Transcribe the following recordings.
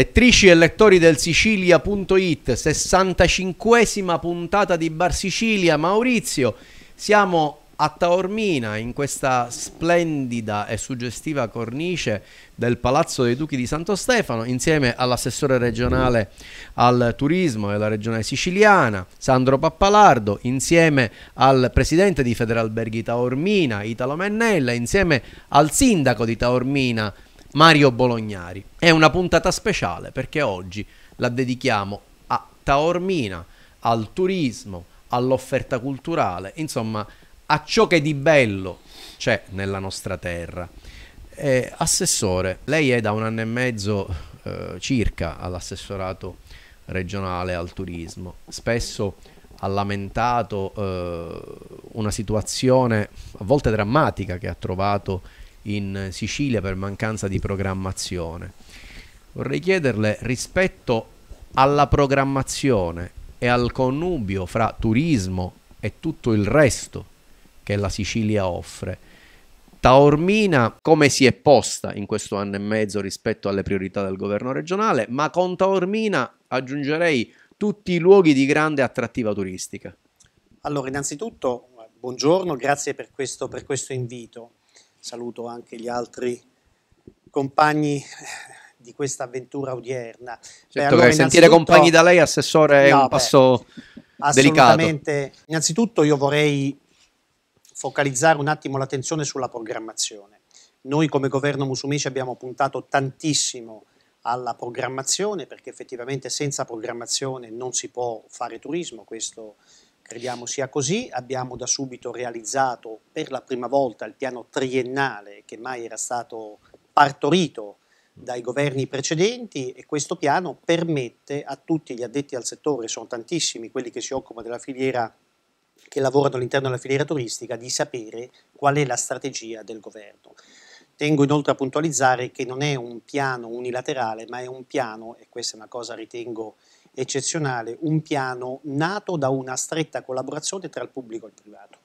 Lettrici e lettori del Sicilia.it, 65esima puntata di Bar Sicilia. Maurizio, siamo a Taormina in questa splendida e suggestiva cornice del Palazzo dei Duchi di Santo Stefano insieme all'assessore regionale al turismo della regione siciliana Sandro Pappalardo insieme al presidente di Federalberghi Taormina Italo Mennella insieme al sindaco di Taormina Mario Bolognari. È una puntata speciale perché oggi la dedichiamo a Taormina, al turismo, all'offerta culturale, insomma a ciò che di bello c'è nella nostra terra. Eh, assessore, lei è da un anno e mezzo eh, circa all'assessorato regionale al turismo. Spesso ha lamentato eh, una situazione a volte drammatica che ha trovato in Sicilia per mancanza di programmazione. Vorrei chiederle rispetto alla programmazione e al connubio fra turismo e tutto il resto che la Sicilia offre. Taormina come si è posta in questo anno e mezzo rispetto alle priorità del governo regionale, ma con Taormina aggiungerei tutti i luoghi di grande attrattiva turistica. Allora, innanzitutto, buongiorno, grazie per questo, per questo invito saluto anche gli altri compagni eh, di questa avventura odierna. Certo beh, allora, sentire compagni da lei, Assessore, è no, un passo beh, delicato. Innanzitutto io vorrei focalizzare un attimo l'attenzione sulla programmazione. Noi come governo Musumeci abbiamo puntato tantissimo alla programmazione perché effettivamente senza programmazione non si può fare turismo, questo Crediamo sia così, abbiamo da subito realizzato per la prima volta il piano triennale che mai era stato partorito dai governi precedenti e questo piano permette a tutti gli addetti al settore, sono tantissimi quelli che si occupano della filiera, che lavorano all'interno della filiera turistica, di sapere qual è la strategia del governo. Tengo inoltre a puntualizzare che non è un piano unilaterale, ma è un piano, e questa è una cosa ritengo eccezionale, un piano nato da una stretta collaborazione tra il pubblico e il privato.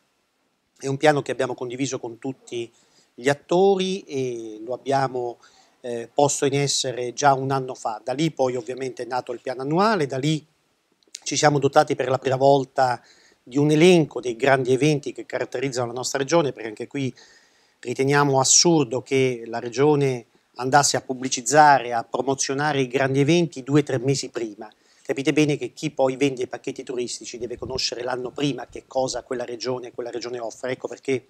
È un piano che abbiamo condiviso con tutti gli attori e lo abbiamo eh, posto in essere già un anno fa. Da lì poi ovviamente è nato il piano annuale, da lì ci siamo dotati per la prima volta di un elenco dei grandi eventi che caratterizzano la nostra regione, perché anche qui riteniamo assurdo che la regione andasse a pubblicizzare, a promozionare i grandi eventi due o tre mesi prima. Capite bene che chi poi vende i pacchetti turistici deve conoscere l'anno prima che cosa quella regione, quella regione offre. Ecco perché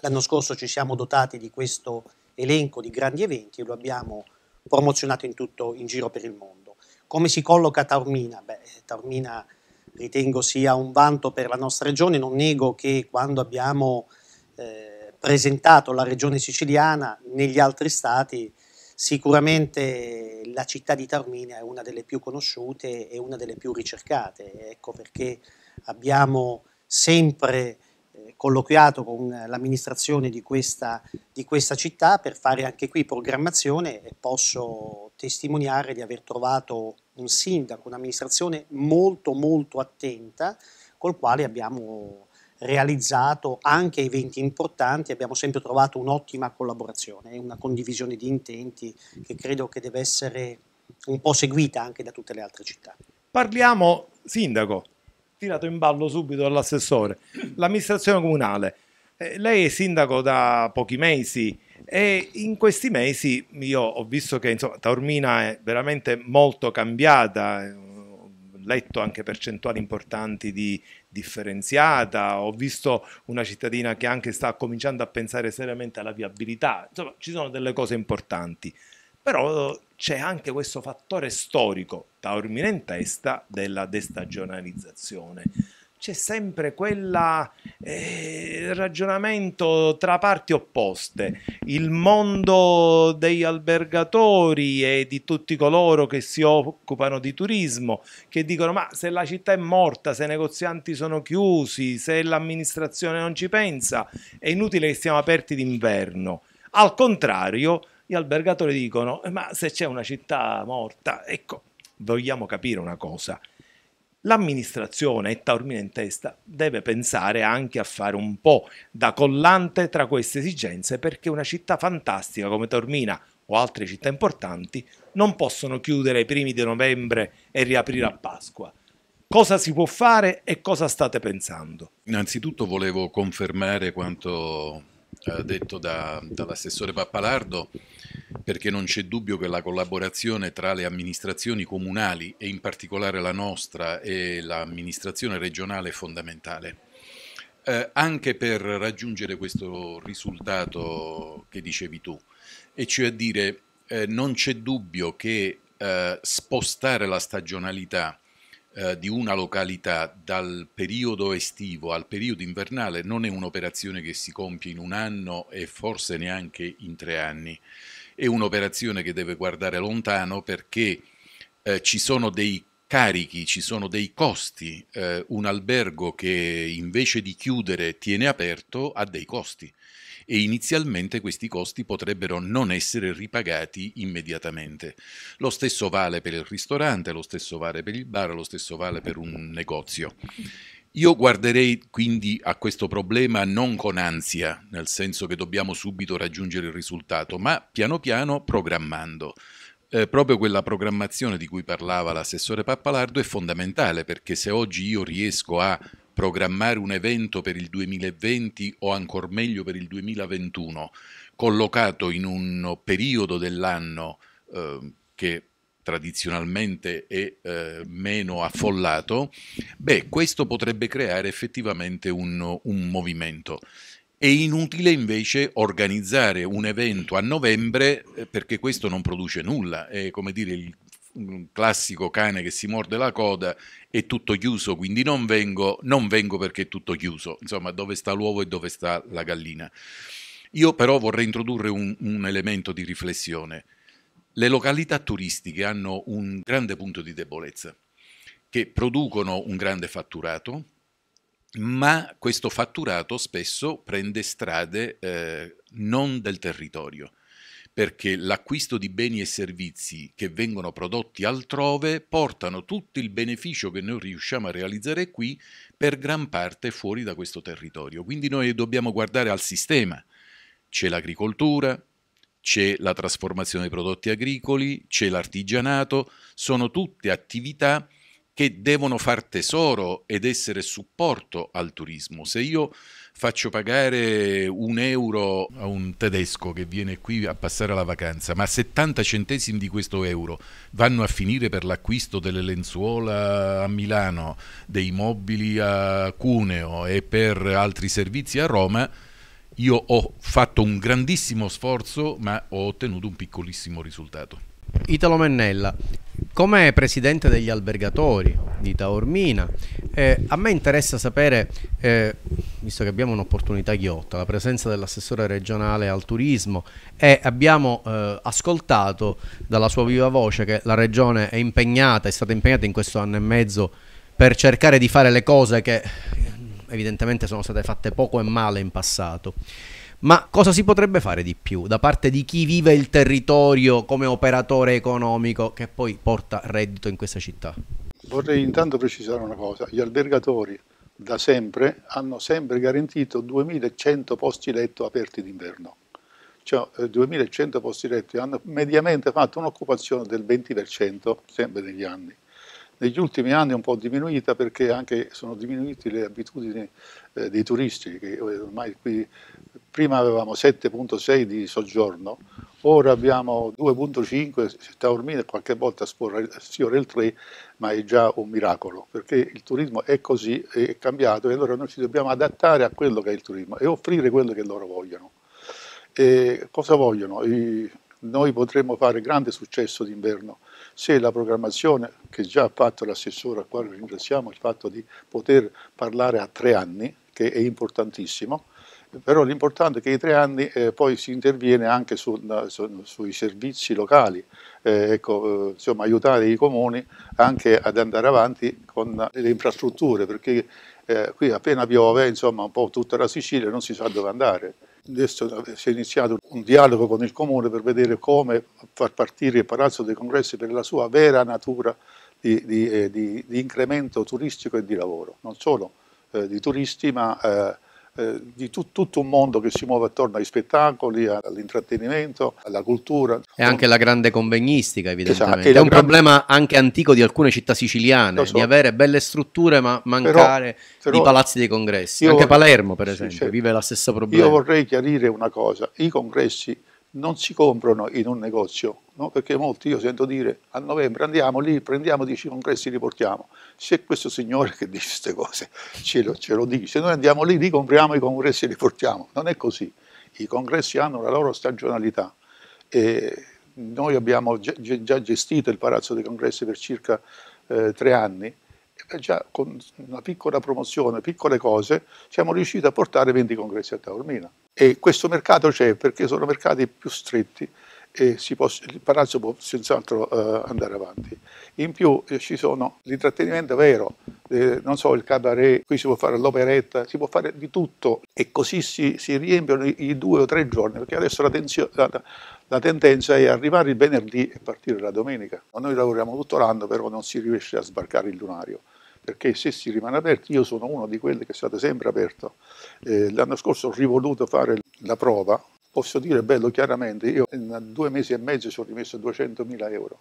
l'anno scorso ci siamo dotati di questo elenco di grandi eventi e lo abbiamo promozionato in tutto in giro per il mondo. Come si colloca Taormina? Beh, Taormina ritengo sia un vanto per la nostra regione, non nego che quando abbiamo eh, presentato la regione siciliana negli altri stati Sicuramente la città di Taormina è una delle più conosciute e una delle più ricercate, ecco perché abbiamo sempre eh, colloquiato con l'amministrazione di questa, di questa città per fare anche qui programmazione e posso testimoniare di aver trovato un sindaco, un'amministrazione molto molto attenta col quale abbiamo realizzato anche eventi importanti, abbiamo sempre trovato un'ottima collaborazione e una condivisione di intenti che credo che deve essere un po' seguita anche da tutte le altre città. Parliamo, sindaco, tirato in ballo subito dall'assessore, l'amministrazione comunale. Eh, lei è sindaco da pochi mesi e in questi mesi io ho visto che insomma, Taormina è veramente molto cambiata, letto anche percentuali importanti di differenziata, ho visto una cittadina che anche sta cominciando a pensare seriamente alla viabilità, insomma ci sono delle cose importanti, però c'è anche questo fattore storico, Taormina in testa, della destagionalizzazione c'è sempre quel eh, ragionamento tra parti opposte. Il mondo degli albergatori e di tutti coloro che si occupano di turismo, che dicono ma se la città è morta, se i negozianti sono chiusi, se l'amministrazione non ci pensa, è inutile che stiamo aperti d'inverno. Al contrario, gli albergatori dicono ma se c'è una città morta, ecco, vogliamo capire una cosa L'amministrazione, e Taormina in testa, deve pensare anche a fare un po' da collante tra queste esigenze perché una città fantastica come Taormina, o altre città importanti non possono chiudere ai primi di novembre e riaprire a Pasqua. Cosa si può fare e cosa state pensando? Innanzitutto volevo confermare quanto detto da, dall'assessore Pappalardo perché non c'è dubbio che la collaborazione tra le amministrazioni comunali e in particolare la nostra e l'amministrazione regionale è fondamentale. Eh, anche per raggiungere questo risultato che dicevi tu, e cioè dire eh, non c'è dubbio che eh, spostare la stagionalità eh, di una località dal periodo estivo al periodo invernale non è un'operazione che si compie in un anno e forse neanche in tre anni è un'operazione che deve guardare lontano perché eh, ci sono dei carichi, ci sono dei costi. Eh, un albergo che invece di chiudere tiene aperto ha dei costi e inizialmente questi costi potrebbero non essere ripagati immediatamente. Lo stesso vale per il ristorante, lo stesso vale per il bar, lo stesso vale per un negozio. Io guarderei quindi a questo problema non con ansia, nel senso che dobbiamo subito raggiungere il risultato, ma piano piano programmando. Eh, proprio quella programmazione di cui parlava l'assessore Pappalardo è fondamentale perché se oggi io riesco a programmare un evento per il 2020 o ancora meglio per il 2021 collocato in un periodo dell'anno eh, che tradizionalmente è eh, meno affollato, beh, questo potrebbe creare effettivamente un, un movimento. È inutile invece organizzare un evento a novembre eh, perché questo non produce nulla, è come dire il classico cane che si morde la coda, è tutto chiuso, quindi non vengo, non vengo perché è tutto chiuso, insomma dove sta l'uovo e dove sta la gallina. Io però vorrei introdurre un, un elemento di riflessione. Le località turistiche hanno un grande punto di debolezza, che producono un grande fatturato, ma questo fatturato spesso prende strade eh, non del territorio, perché l'acquisto di beni e servizi che vengono prodotti altrove portano tutto il beneficio che noi riusciamo a realizzare qui per gran parte fuori da questo territorio. Quindi noi dobbiamo guardare al sistema. C'è l'agricoltura, c'è la trasformazione dei prodotti agricoli, c'è l'artigianato, sono tutte attività che devono far tesoro ed essere supporto al turismo. Se io faccio pagare un euro a un tedesco che viene qui a passare la vacanza, ma 70 centesimi di questo euro vanno a finire per l'acquisto delle lenzuola a Milano, dei mobili a Cuneo e per altri servizi a Roma, io ho fatto un grandissimo sforzo ma ho ottenuto un piccolissimo risultato. Italo Mennella, come presidente degli albergatori di Taormina, eh, a me interessa sapere, eh, visto che abbiamo un'opportunità ghiotta, la presenza dell'assessore regionale al turismo e abbiamo eh, ascoltato dalla sua viva voce che la regione è impegnata, è stata impegnata in questo anno e mezzo per cercare di fare le cose che evidentemente sono state fatte poco e male in passato. Ma cosa si potrebbe fare di più da parte di chi vive il territorio come operatore economico che poi porta reddito in questa città? Vorrei intanto precisare una cosa, gli albergatori da sempre hanno sempre garantito 2100 posti letto aperti d'inverno, cioè 2100 eh, posti letto hanno mediamente fatto un'occupazione del 20% sempre negli anni. Negli ultimi anni è un po' diminuita perché anche sono diminuite le abitudini eh, dei turisti, che ormai qui prima avevamo 7.6 di soggiorno, ora abbiamo 2.5, Taormina qualche volta sfiora il 3, ma è già un miracolo, perché il turismo è così, è cambiato e allora noi ci dobbiamo adattare a quello che è il turismo e offrire quello che loro vogliono. E cosa vogliono? I, noi potremmo fare grande successo d'inverno se la programmazione che già ha fatto l'assessore, al quale ringraziamo, il fatto di poter parlare a tre anni, che è importantissimo, però l'importante è che i tre anni eh, poi si interviene anche su, su, sui servizi locali, eh, ecco, eh, insomma, aiutare i comuni anche ad andare avanti con le infrastrutture, perché eh, qui appena piove, insomma, un po' tutta la Sicilia non si sa dove andare. Adesso si è iniziato un dialogo con il comune per vedere come far partire il Palazzo dei Congressi per la sua vera natura di, di, eh, di, di incremento turistico e di lavoro, non solo eh, di turisti ma eh, di tu, tutto un mondo che si muove attorno ai spettacoli, all'intrattenimento, alla cultura. E anche la grande convegnistica, evidentemente. Esatto, è un grande... problema anche antico di alcune città siciliane, so. di avere belle strutture ma mancare però, però, di palazzi dei congressi. Anche vorrei... Palermo, per esempio, sì, certo. vive la stessa problema. Io vorrei chiarire una cosa, i congressi non si comprano in un negozio, no? perché molti io sento dire a novembre andiamo lì, prendiamo 10 congressi e li portiamo. Se questo signore che dice queste cose ce lo, ce lo dice, noi andiamo lì, li compriamo i congressi e li portiamo. Non è così. I congressi hanno la loro stagionalità. E noi abbiamo già gestito il Palazzo dei Congressi per circa eh, tre anni e già con una piccola promozione, piccole cose, siamo riusciti a portare 20 congressi a Taormina. E questo mercato c'è perché sono mercati più stretti e può, il palazzo può senz'altro uh, andare avanti. In più eh, ci sono l'intrattenimento vero, eh, non so, il cabaret, qui si può fare l'operetta, si può fare di tutto e così si, si riempiono i, i, due o tre giorni, perché adesso la, la, la, tendenza è arrivare il venerdì e partire la domenica. Noi lavoriamo tutto l'anno, però non si riesce a sbarcare il lunario perché se si rimane aperti, io sono uno di quelli che è stato sempre aperto. Eh, l'anno scorso ho rivoluto fare la prova, posso dire bello chiaramente, io in due mesi e mezzo ci ho rimesso 200.000 euro,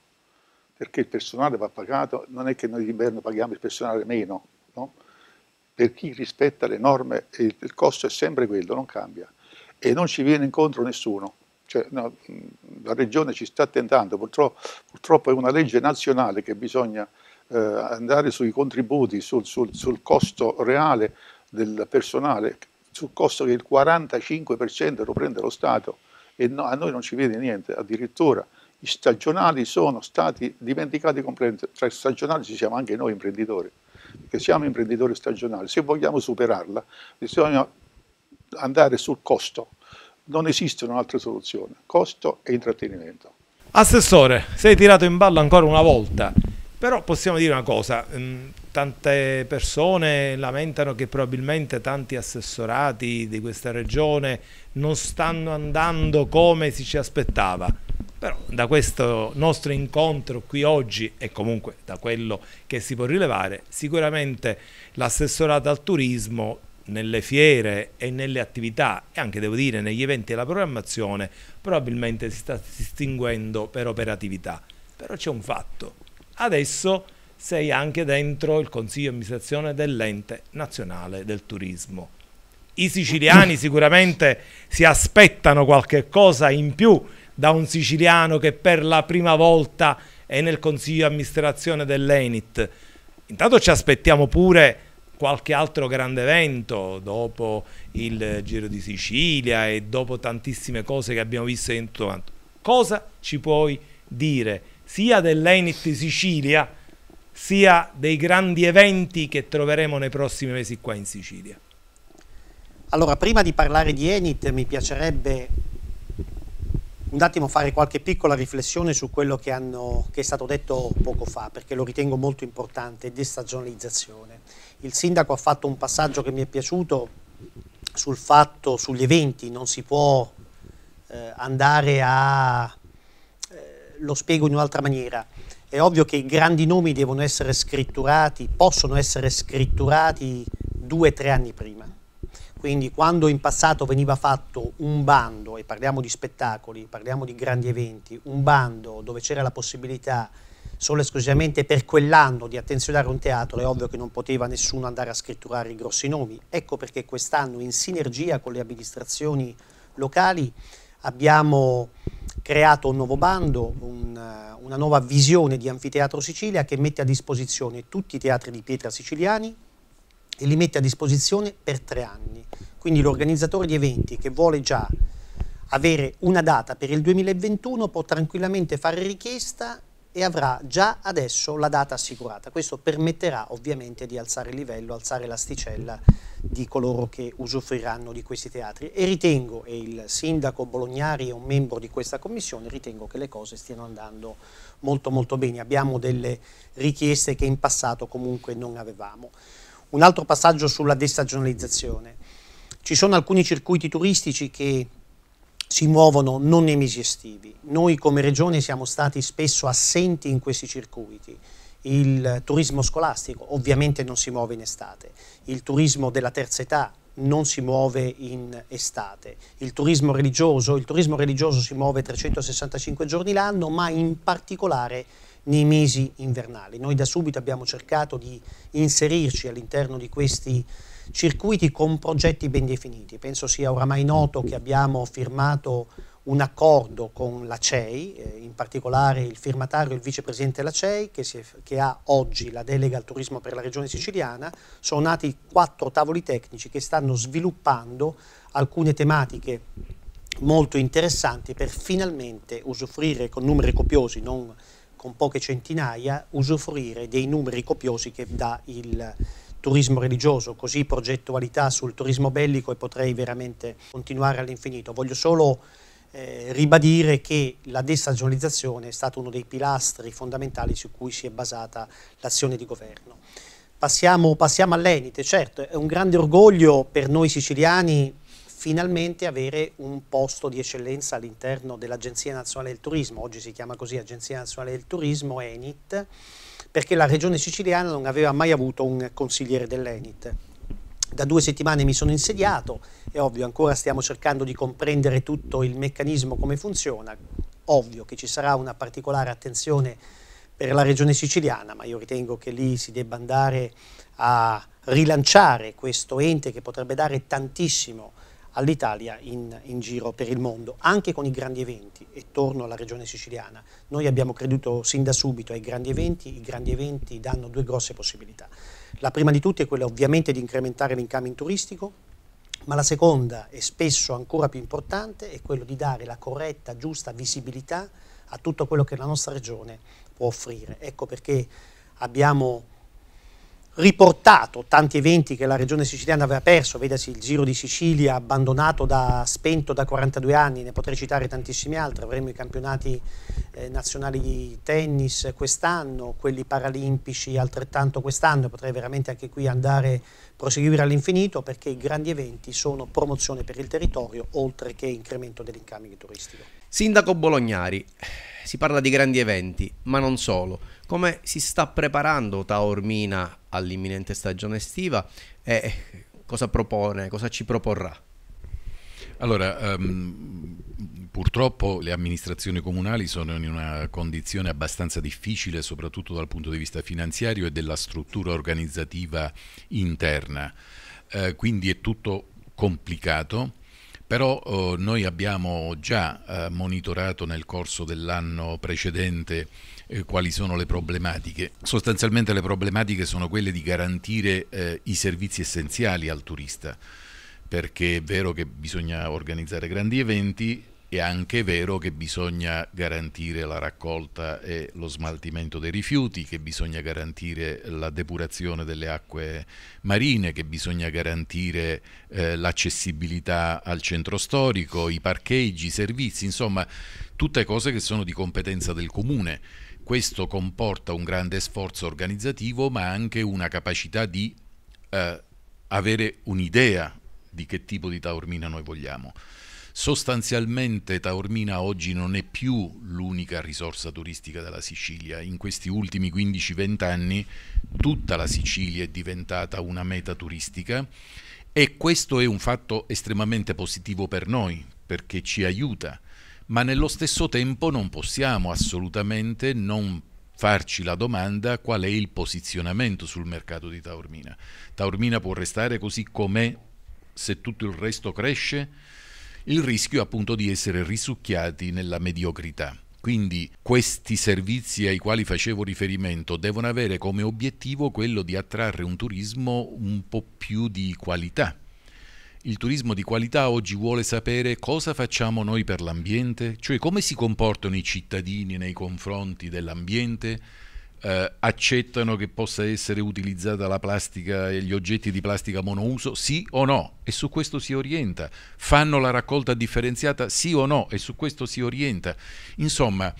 perché il personale va pagato, non è che noi d'inverno paghiamo il personale meno, no? per chi rispetta le norme il, costo è sempre quello, non cambia e non ci viene incontro nessuno. Cioè, no, la regione ci sta tentando, purtroppo, purtroppo, è una legge nazionale che bisogna eh, andare sui contributi, sul, sul, sul, costo reale del personale, sul costo che il 45% lo prende lo Stato e no, a noi non ci vede niente, addirittura i stagionali sono stati dimenticati completamente, tra i stagionali ci siamo anche noi imprenditori, perché siamo imprenditori stagionali, se vogliamo superarla bisogna andare sul costo, non esistono altre soluzioni, costo e intrattenimento. Assessore, sei tirato in ballo ancora una volta. Però possiamo dire una cosa, mm, tante persone lamentano che probabilmente tanti assessorati di questa regione non stanno andando come si ci aspettava. Però da questo nostro incontro qui oggi e comunque da quello che si può rilevare, sicuramente l'assessorato al turismo nelle fiere e nelle attività e anche devo dire negli eventi e la programmazione probabilmente si sta distinguendo per operatività. Però c'è un fatto, adesso sei anche dentro il consiglio di amministrazione dell'ente nazionale del turismo. I siciliani sicuramente si aspettano qualche cosa in più da un siciliano che per la prima volta è nel consiglio di amministrazione dell'Enit. Intanto ci aspettiamo pure qualche altro grande evento dopo il Giro di Sicilia e dopo tantissime cose che abbiamo visto in tutto quanto. Cosa ci puoi dire? Sia dell'Enit Sicilia sia dei grandi eventi che troveremo nei prossimi mesi qua in Sicilia. Allora, prima di parlare di Enit mi piacerebbe un attimo fare qualche piccola riflessione su quello che, hanno, che, è stato detto poco fa, perché lo ritengo molto importante, destagionalizzazione. Il sindaco ha fatto un passaggio che mi è piaciuto sul fatto, sugli eventi, non si può eh, andare a lo spiego in un'altra maniera. È ovvio che i grandi nomi devono essere scritturati, possono essere scritturati due o tre anni prima. Quindi quando in passato veniva fatto un bando, e parliamo di spettacoli, parliamo di grandi eventi, un bando dove c'era la possibilità solo e esclusivamente per quell'anno di attenzionare un teatro, è ovvio che non poteva nessuno andare a scritturare i grossi nomi. Ecco perché quest'anno in sinergia con le amministrazioni locali abbiamo creato un nuovo bando, un, una nuova visione di Anfiteatro Sicilia che mette a disposizione tutti i teatri di pietra siciliani e li mette a disposizione per tre anni. Quindi l'organizzatore di eventi che vuole già avere una data per il 2021 può tranquillamente fare richiesta e avrà già adesso la data assicurata. Questo permetterà ovviamente di alzare il livello, alzare l'asticella di coloro che usufruiranno di questi teatri e ritengo, e il sindaco Bolognari è un membro di questa commissione, ritengo che le cose stiano andando molto molto bene. Abbiamo delle richieste che in passato comunque non avevamo. Un altro passaggio sulla destagionalizzazione. Ci sono alcuni circuiti turistici che si muovono non nei mesi estivi. Noi come regione siamo stati spesso assenti in questi circuiti. Il turismo scolastico ovviamente non si muove in estate, il turismo della terza età non si muove in estate. Il turismo religioso, il turismo religioso si muove 365 giorni l'anno, ma in particolare nei mesi invernali. Noi da subito abbiamo cercato di inserirci all'interno di questi circuiti con progetti ben definiti. Penso sia oramai noto che abbiamo firmato un accordo con la CEI, eh, in particolare il firmatario e il vicepresidente della CEI, che, è, che, ha oggi la delega al turismo per la regione siciliana. Sono nati quattro tavoli tecnici che stanno sviluppando alcune tematiche molto interessanti per finalmente usufruire con numeri copiosi, non con poche centinaia, usufruire dei numeri copiosi che dà il turismo religioso, così progettualità sul turismo bellico e potrei veramente continuare all'infinito. Voglio solo eh, ribadire che la destagionalizzazione è stato uno dei pilastri fondamentali su cui si è basata l'azione di governo. Passiamo, passiamo all'Enite, certo, è un grande orgoglio per noi siciliani finalmente avere un posto di eccellenza all'interno dell'Agenzia Nazionale del Turismo, oggi si chiama così Agenzia Nazionale del Turismo, Enit, perché la regione siciliana non aveva mai avuto un consigliere dell'Enit. Da due settimane mi sono insediato, è ovvio, ancora stiamo cercando di comprendere tutto il meccanismo, come funziona, ovvio che ci sarà una particolare attenzione per la regione siciliana, ma io ritengo che lì si debba andare a rilanciare questo ente che potrebbe dare tantissimo all'Italia in, in, giro per il mondo, anche con i grandi eventi, e torno alla regione siciliana. Noi abbiamo creduto sin da subito ai grandi eventi, i grandi eventi danno due grosse possibilità. La prima di tutte è quella ovviamente di incrementare l'incoming turistico, ma la seconda e spesso ancora più importante è quello di dare la corretta, giusta visibilità a tutto quello che la nostra regione può offrire. Ecco perché abbiamo riportato tanti eventi che la regione siciliana aveva perso, vedasi il Giro di Sicilia abbandonato da, spento da 42 anni, ne potrei citare tantissimi altri, avremo i campionati eh, nazionali di tennis quest'anno, quelli paralimpici altrettanto quest'anno, potrei veramente anche qui andare, proseguire all'infinito perché i grandi eventi sono promozione per il territorio oltre che incremento dell'incoming turistico. Sindaco Bolognari, si parla di grandi eventi, ma non solo. Come si sta preparando Taormina all'imminente stagione estiva e cosa propone, cosa ci proporrà? Allora, um, purtroppo le amministrazioni comunali sono in una condizione abbastanza difficile, soprattutto dal punto di vista finanziario e della struttura organizzativa interna, uh, quindi è tutto complicato però eh, noi abbiamo già eh, monitorato nel corso dell'anno precedente eh, quali sono le problematiche. Sostanzialmente le problematiche sono quelle di garantire eh, i servizi essenziali al turista, perché è vero che bisogna organizzare grandi eventi, è anche vero che bisogna garantire la raccolta e lo smaltimento dei rifiuti, che bisogna garantire la depurazione delle acque marine, che bisogna garantire eh, l'accessibilità al centro storico, i parcheggi, i servizi, insomma tutte cose che sono di competenza del comune. Questo comporta un grande sforzo organizzativo ma anche una capacità di eh, avere un'idea di che tipo di taormina noi vogliamo. Sostanzialmente Taormina oggi non è più l'unica risorsa turistica della Sicilia. In questi ultimi 15-20 anni tutta la Sicilia è diventata una meta turistica e questo è un fatto estremamente positivo per noi perché ci aiuta, ma nello stesso tempo non possiamo assolutamente non farci la domanda qual è il posizionamento sul mercato di Taormina. Taormina può restare così com'è se tutto il resto cresce? Il rischio appunto di essere risucchiati nella mediocrità. Quindi questi servizi ai quali facevo riferimento devono avere come obiettivo quello di attrarre un turismo un po' più di qualità. Il turismo di qualità oggi vuole sapere cosa facciamo noi per l'ambiente, cioè come si comportano i cittadini nei confronti dell'ambiente, eh, accettano che possa essere utilizzata la plastica e gli oggetti di plastica monouso, sì o no? E su questo si orienta. Fanno la raccolta differenziata, sì o no? E su questo si orienta. Insomma,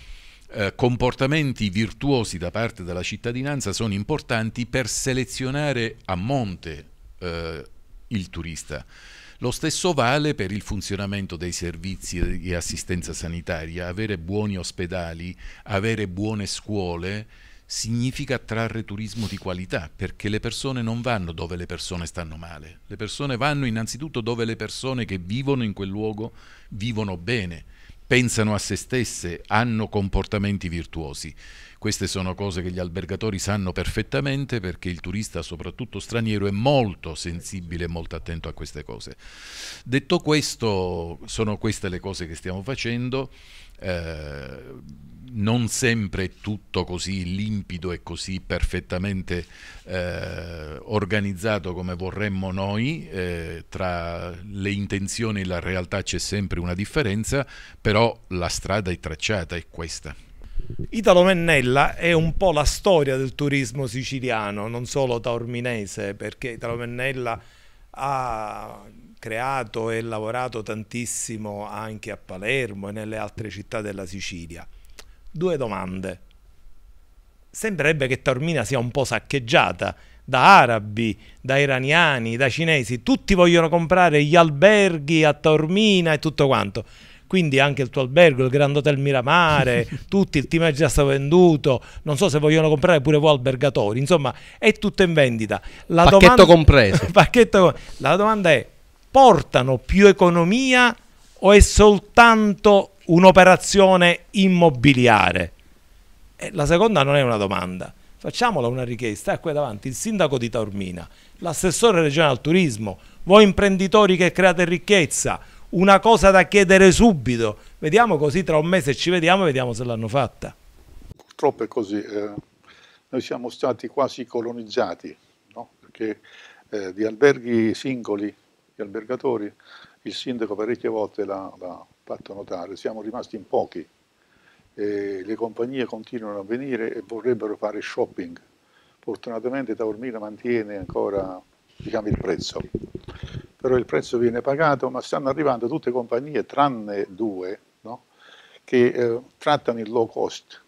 eh, comportamenti virtuosi da parte della cittadinanza sono importanti per selezionare a monte eh, il turista. Lo stesso vale per il funzionamento dei servizi di assistenza sanitaria, avere buoni ospedali, avere buone scuole, significa trarre turismo di qualità, perché le persone non vanno dove le persone stanno male, le persone vanno innanzitutto dove le persone che vivono in quel luogo vivono bene, pensano a se stesse, hanno comportamenti virtuosi. Queste sono cose che gli albergatori sanno perfettamente perché il turista, soprattutto straniero, è molto sensibile e molto attento a queste cose. Detto questo, sono queste le cose che stiamo facendo. Eh, non sempre è tutto così limpido e così perfettamente eh, organizzato come vorremmo noi, eh, tra le intenzioni e la realtà c'è sempre una differenza, però la strada è tracciata, è questa. Italo Mennella è un po' la storia del turismo siciliano, non solo taorminese, perché Italo Mennella ha creato e lavorato tantissimo anche a Palermo e nelle altre città della Sicilia due domande. Sembrerebbe che Taormina sia un po' saccheggiata da arabi, da iraniani, da cinesi, tutti vogliono comprare gli alberghi a Taormina e tutto quanto. Quindi anche il tuo albergo, il Grand Hotel Miramare, tutti, il team è già stato venduto, non so se vogliono comprare pure voi albergatori, insomma è tutto in vendita. La pacchetto domanda, compreso. pacchetto, la domanda è, portano più economia o è soltanto un'operazione immobiliare? E la seconda non è una domanda, facciamola una richiesta. È qui davanti il sindaco di Taormina, l'assessore regionale al turismo, voi imprenditori che create ricchezza, una cosa da chiedere subito. Vediamo così tra un mese ci vediamo e vediamo se l'hanno fatta. Purtroppo è così. Eh, noi siamo stati quasi colonizzati, no? perché eh, di alberghi singoli, di albergatori, il sindaco parecchie volte l'ha fatto notare, siamo rimasti in pochi. E le compagnie continuano a venire e vorrebbero fare shopping. Fortunatamente Taormina mantiene ancora diciamo, il prezzo, però il prezzo viene pagato, ma stanno arrivando tutte compagnie, tranne due, no? che eh, trattano il low cost.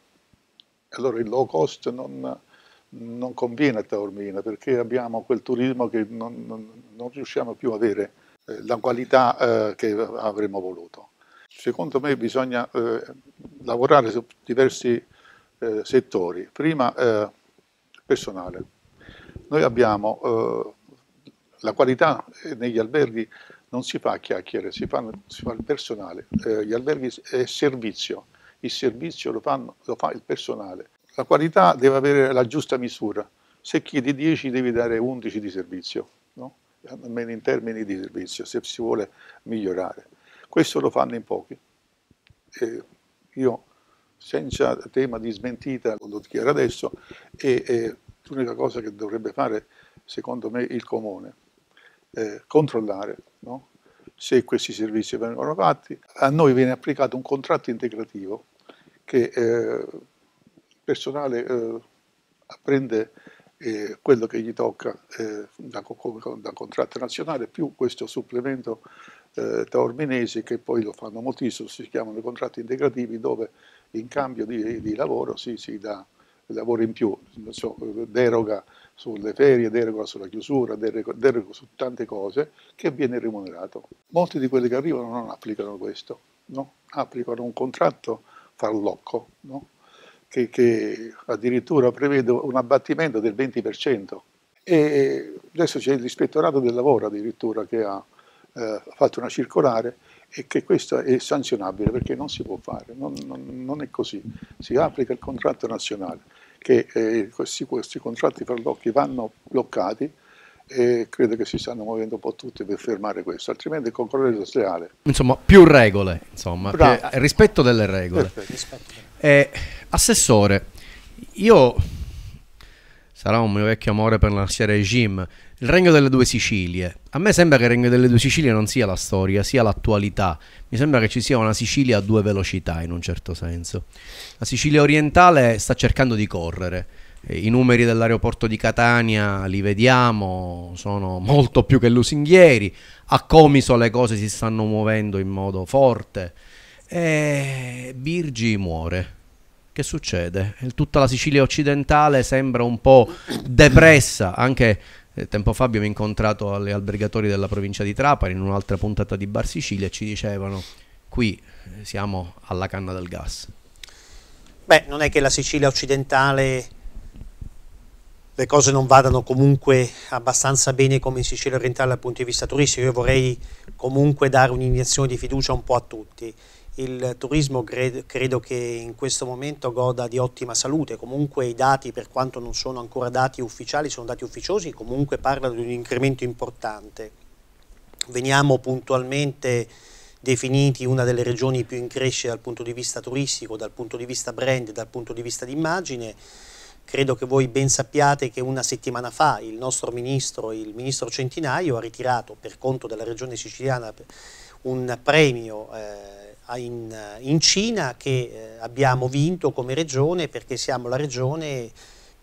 Allora il low cost non, non conviene a Taormina perché abbiamo quel turismo che non, non, non riusciamo più ad avere eh, la qualità eh, che avremmo voluto. Secondo me bisogna eh, lavorare su diversi eh, settori. Prima eh, personale. Noi abbiamo eh, la qualità negli alberghi non si fa a chiacchiere, si fa, si fa il personale. gli alberghi è servizio, il servizio lo, fanno, lo fa il personale. La qualità deve avere la giusta misura. Se chiedi 10 devi dare 11 di servizio. No? Almeno in termini di servizio, se si vuole migliorare. Questo lo fanno in pochi. E io, senza tema di smentita, lo dichiaro adesso, e, e l'unica cosa che dovrebbe fare, secondo me, il Comune, eh, controllare no? se questi servizi vengono fatti. A noi viene applicato un contratto integrativo che eh, il personale eh, prende eh, quello che gli tocca eh, da, da, contratto nazionale più questo supplemento eh, taorminese che poi lo fanno moltissimo, si chiamano contratti integrativi dove in cambio di, di lavoro si, si dà lavoro in più, so, deroga sulle ferie, deroga sulla chiusura, deroga, deroga, su tante cose che viene remunerato. Molti di quelli che arrivano non applicano questo, no? applicano un contratto farlocco, no? Che, che addirittura prevede un abbattimento del 20%. E adesso c'è l'ispettorato del lavoro addirittura che ha eh, fatto una circolare e che questo è sanzionabile perché non si può fare, non, non, non è così. Si applica il contratto nazionale, che eh, questi, questi contratti farlocchi vanno bloccati e credo che si stanno muovendo un po' tutti per fermare questo, altrimenti è concorrenza sleale. Insomma, più regole, insomma, rispetto delle regole. Eh, assessore, io sarà un mio vecchio amore per l'ancien regime, il regno delle due Sicilie. A me sembra che il regno delle due Sicilie non sia la storia, sia l'attualità. Mi sembra che ci sia una Sicilia a due velocità in un certo senso. La Sicilia orientale sta cercando di correre i numeri dell'aeroporto di Catania li vediamo, sono molto più che lusinghieri. A Comiso le cose si stanno muovendo in modo forte. E Birgi muore. Che succede? Tutta la Sicilia occidentale sembra un po' depressa. Anche eh, tempo fa abbiamo incontrato gli albergatori della provincia di Trapani in un'altra puntata di Bar Sicilia e ci dicevano qui siamo alla canna del gas. Beh, non è che la Sicilia occidentale le cose non vadano comunque abbastanza bene come in Sicilia orientale dal punto di vista turistico. Io vorrei comunque dare un'iniezione di fiducia un po' a tutti. Il turismo credo, che in questo momento goda di ottima salute, comunque i dati per quanto non sono ancora dati ufficiali, sono dati ufficiosi, comunque parlano di un incremento importante. Veniamo puntualmente definiti una delle regioni più in crescita dal punto di vista turistico, dal punto di vista brand, dal punto di vista di immagine Credo che voi ben sappiate che una settimana fa il nostro ministro, il ministro Centinaio, ha ritirato per conto della regione siciliana un premio eh, in, in, Cina che eh, abbiamo vinto come regione perché siamo la regione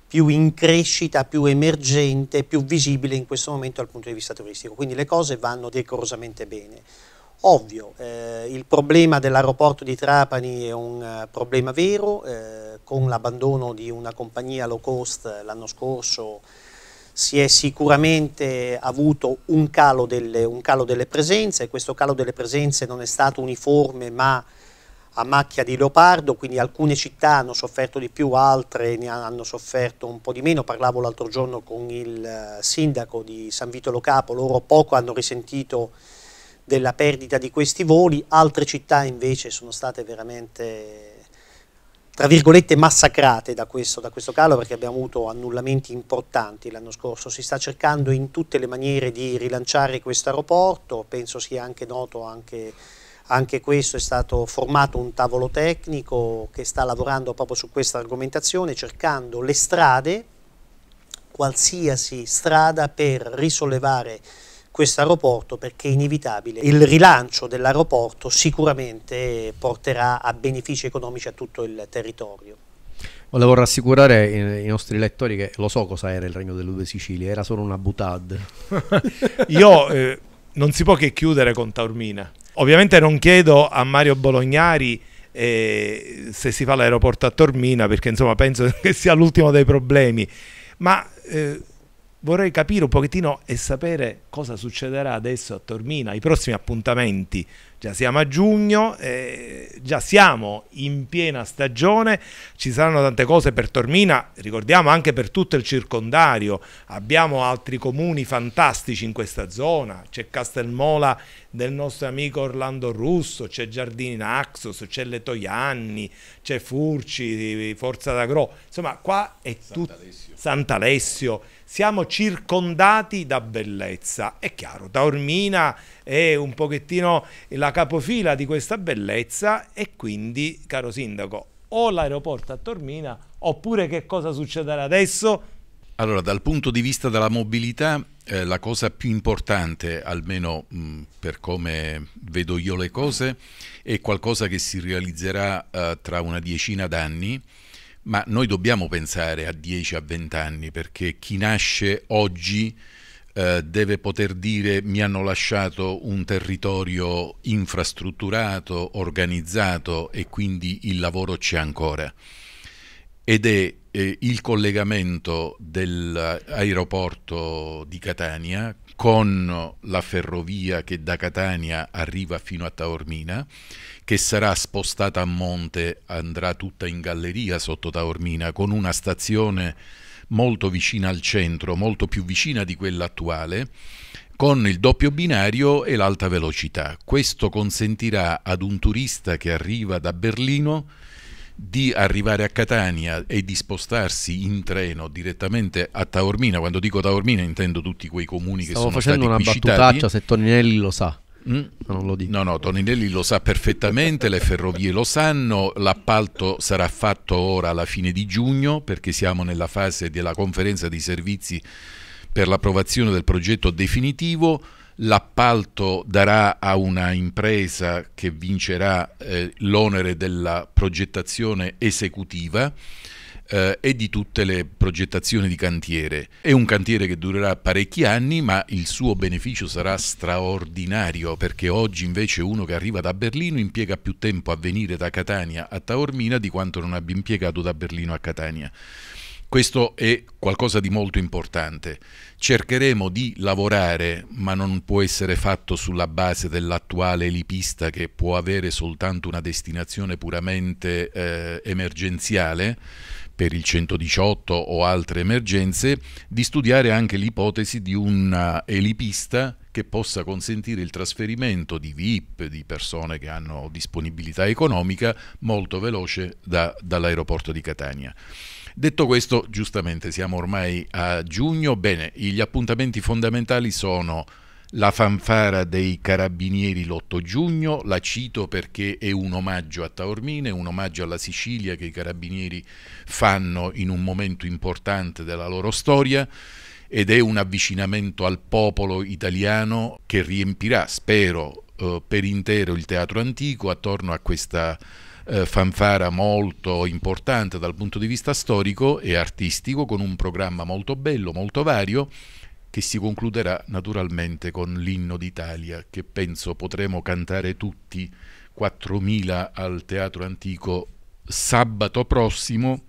più in crescita, più emergente, più visibile in questo momento dal punto di vista turistico. Quindi le cose vanno decorosamente bene. Ovvio, eh, il problema dell'aeroporto di Trapani è un uh, problema vero, eh, con l'abbandono di una compagnia low cost l'anno scorso si è sicuramente avuto un calo, delle, un calo delle presenze questo calo delle presenze non è stato uniforme ma a macchia di leopardo, quindi alcune città hanno sofferto di più, altre ne hanno sofferto un po' di meno. Parlavo l'altro giorno con il uh, sindaco di San Vito Lo Capo, loro poco hanno risentito della perdita di questi voli, altre città invece sono state veramente tra virgolette massacrate da questo, da questo calo perché abbiamo avuto annullamenti importanti l'anno scorso, si sta cercando in tutte le maniere di rilanciare questo aeroporto, penso sia anche noto anche, anche questo, è stato formato un tavolo tecnico che sta lavorando proprio su questa argomentazione cercando le strade, qualsiasi strada per risollevare questo aeroporto perché è inevitabile. Il rilancio dell'aeroporto sicuramente porterà a benefici economici a tutto il territorio. Volevo rassicurare i, nostri lettori che lo so cosa era il Regno delle Due Sicilie, era solo una butad. Io eh, non si può che chiudere con Taormina. Ovviamente non chiedo a Mario Bolognari eh, se si fa l'aeroporto a Taormina perché insomma penso che sia l'ultimo dei problemi, ma eh, vorrei capire un pochettino e sapere cosa succederà adesso a Tormina, i prossimi appuntamenti. Già siamo a giugno, eh, già siamo in piena stagione, ci saranno tante cose per Tormina, ricordiamo anche per tutto il circondario, abbiamo altri comuni fantastici in questa zona, c'è Castelmola del nostro amico Orlando Russo, c'è Giardini Naxos, c'è Letoianni, c'è Furci, Forza d'Agro, insomma qua è tutto Sant'Alessio siamo circondati da bellezza. È chiaro, Taormina è un pochettino la capofila di questa bellezza e quindi, caro sindaco, o l'aeroporto a Taormina oppure che cosa succederà adesso? Allora, dal punto di vista della mobilità, eh, la cosa più importante, almeno mh, per come vedo io le cose, è qualcosa che si realizzerà eh, tra una decina d'anni ma noi dobbiamo pensare a 10 a 20 anni perché chi nasce oggi eh, deve poter dire mi hanno lasciato un territorio infrastrutturato, organizzato e quindi il lavoro c'è ancora. Ed è eh, il collegamento dell'aeroporto di Catania con la ferrovia che da Catania arriva fino a Taormina, che sarà spostata a monte, andrà tutta in galleria sotto Taormina, con una stazione molto vicina al centro, molto più vicina di quella attuale, con il doppio binario e l'alta velocità. Questo consentirà ad un turista che arriva da Berlino di arrivare a Catania e di spostarsi in treno direttamente a Taormina. Quando dico Taormina intendo tutti quei comuni Stavo che sono stati qui. Stavo facendo una battutaccia se Toninelli lo sa. Mm? Non lo dico. No, no, Toninelli lo sa perfettamente, le ferrovie lo sanno, l'appalto sarà fatto ora alla fine di giugno perché siamo nella fase della conferenza di servizi per l'approvazione del progetto definitivo l'appalto darà a una impresa che vincerà eh, l'onere della progettazione esecutiva eh, e di tutte le progettazioni di cantiere. È un cantiere che durerà parecchi anni, ma il suo beneficio sarà straordinario perché oggi invece uno che arriva da Berlino impiega più tempo a venire da Catania a Taormina di quanto non abbia impiegato da Berlino a Catania. Questo è qualcosa di molto importante. Cercheremo di lavorare, ma non può essere fatto sulla base dell'attuale elipista che può avere soltanto una destinazione puramente eh, emergenziale, per il 118 o altre emergenze, di studiare anche l'ipotesi di un elipista che possa consentire il trasferimento di VIP, di persone che hanno disponibilità economica, molto veloce da, dall'aeroporto di Catania. Detto questo, giustamente siamo ormai a giugno, bene, gli appuntamenti fondamentali sono la fanfara dei carabinieri l'8 giugno, la cito perché è un omaggio a Taormina, è un omaggio alla Sicilia che i carabinieri fanno in un momento importante della loro storia ed è un avvicinamento al popolo italiano che riempirà, spero, eh, per intero il teatro antico attorno a questa eh, fanfara molto importante dal punto di vista storico e artistico con un programma molto bello, molto vario che si concluderà naturalmente con l'inno d'Italia che penso potremo cantare tutti 4.000 al Teatro Antico sabato prossimo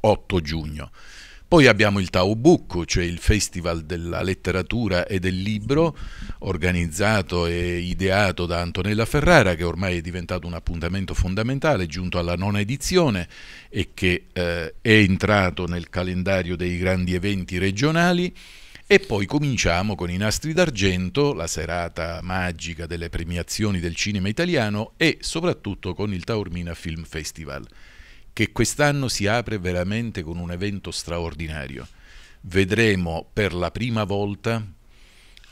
8 giugno. Poi abbiamo il Tau Bucco, cioè il Festival della letteratura e del libro, organizzato e ideato da Antonella Ferrara, che ormai è diventato un appuntamento fondamentale, giunto alla nona edizione e che eh, è entrato nel calendario dei grandi eventi regionali. E poi cominciamo con i nastri d'argento, la serata magica delle premiazioni del cinema italiano e soprattutto con il Taormina Film Festival che quest'anno si apre veramente con un evento straordinario. Vedremo per la prima volta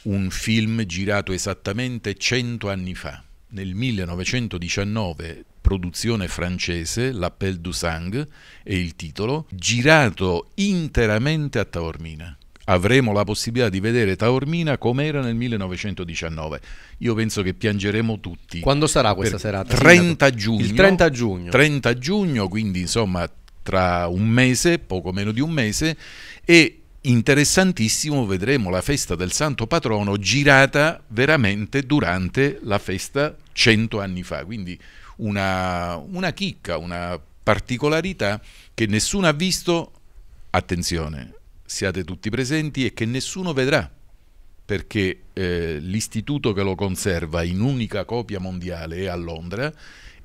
un film girato esattamente 100 anni fa, nel 1919, produzione francese, L'Appel du Sang è il titolo, girato interamente a Taormina avremo la possibilità di vedere Taormina com'era nel 1919. Io penso che piangeremo tutti. Quando sarà questa serata? 30 giugno. Il 30 giugno. 30 giugno, quindi insomma tra un mese, poco meno di un mese, e interessantissimo vedremo la festa del Santo Patrono girata veramente durante la festa 100 anni fa, quindi una, una chicca, una particolarità che nessuno ha visto, attenzione, siate tutti presenti e che nessuno vedrà, perché eh, l'istituto che lo conserva in unica copia mondiale è a Londra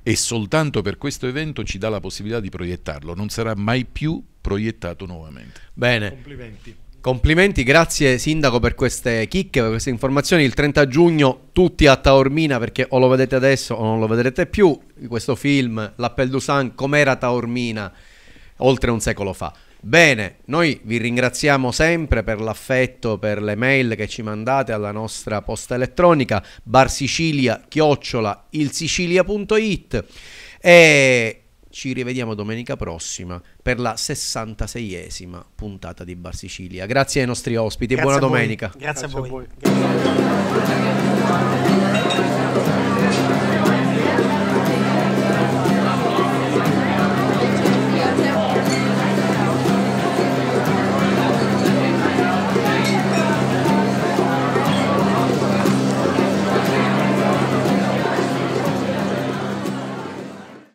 e soltanto per questo evento ci dà la possibilità di proiettarlo, non sarà mai più proiettato nuovamente. Bene. Complimenti. Complimenti, grazie Sindaco per queste chicche, per queste informazioni. Il 30 giugno tutti a Taormina perché o lo vedete adesso o non lo vedrete più. Questo film, L'Appel du Sang, com'era Taormina oltre un secolo fa. Bene, noi vi ringraziamo sempre per l'affetto, per le mail che ci mandate alla nostra posta elettronica barsicilia chiocciola ilsicilia.it e ci rivediamo domenica prossima per la 66esima puntata di Bar Sicilia. Grazie ai nostri ospiti e buona a voi. domenica. Grazie, Grazie a a voi. voi. Grazie.